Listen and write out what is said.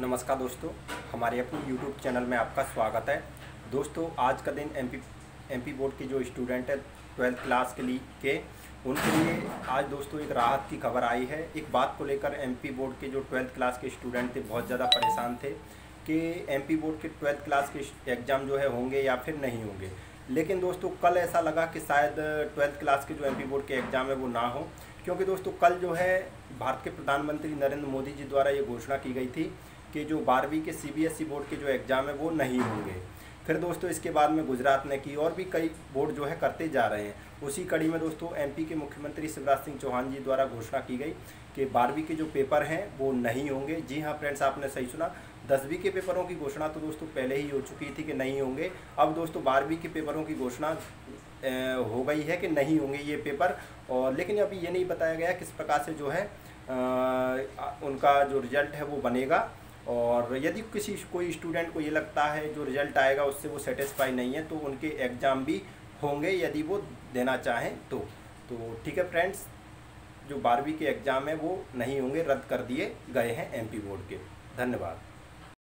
नमस्कार दोस्तों, हमारे अपने यूट्यूब चैनल में आपका स्वागत है। दोस्तों, आज का दिन एमपी एमपी बोर्ड के जो स्टूडेंट है ट्वेल्थ क्लास के लिए के, उनके लिए आज दोस्तों एक राहत की खबर आई है। एक बात को लेकर एमपी बोर्ड के जो ट्वेल्थ क्लास के स्टूडेंट थे, बहुत ज़्यादा परेशान थे कि एमपी बोर्ड के ट्वेल्थ क्लास के एग्ज़ाम जो है होंगे या फिर नहीं होंगे। लेकिन दोस्तों, कल ऐसा लगा कि शायद ट्वेल्थ क्लास के जो एमपी बोर्ड के एग्ज़ाम है, वो ना हो। क्योंकि दोस्तों, कल जो है भारत के प्रधानमंत्री नरेंद्र मोदी जी द्वारा ये घोषणा की गई थी कि जो बारहवीं के सीबीएसई बोर्ड के जो एग्ज़ाम है वो नहीं होंगे। फिर दोस्तों इसके बाद में गुजरात ने की और भी कई बोर्ड जो है करते जा रहे हैं। उसी कड़ी में दोस्तों एमपी के मुख्यमंत्री शिवराज सिंह चौहान जी द्वारा घोषणा की गई कि बारहवीं के जो पेपर हैं वो नहीं होंगे। जी हाँ फ्रेंड्स आपने सही सुना। दसवीं के पेपरों की घोषणा तो दोस्तों पहले ही हो चुकी थी कि नहीं होंगे। अब दोस्तों बारहवीं के पेपरों की घोषणा हो गई है कि नहीं होंगे ये पेपर। और लेकिन अभी ये नहीं बताया गया किस प्रकार से जो है आ, उनका जो रिज़ल्ट है वो बनेगा। और यदि किसी कोई स्टूडेंट को ये लगता है जो रिज़ल्ट आएगा उससे वो सेटिस्फाई नहीं है तो उनके एग्ज़ाम भी होंगे यदि वो देना चाहें तो। तो ठीक है फ्रेंड्स जो बारहवीं के एग्ज़ाम है वो नहीं होंगे, रद्द कर दिए गए हैं एमपी बोर्ड के। धन्यवाद।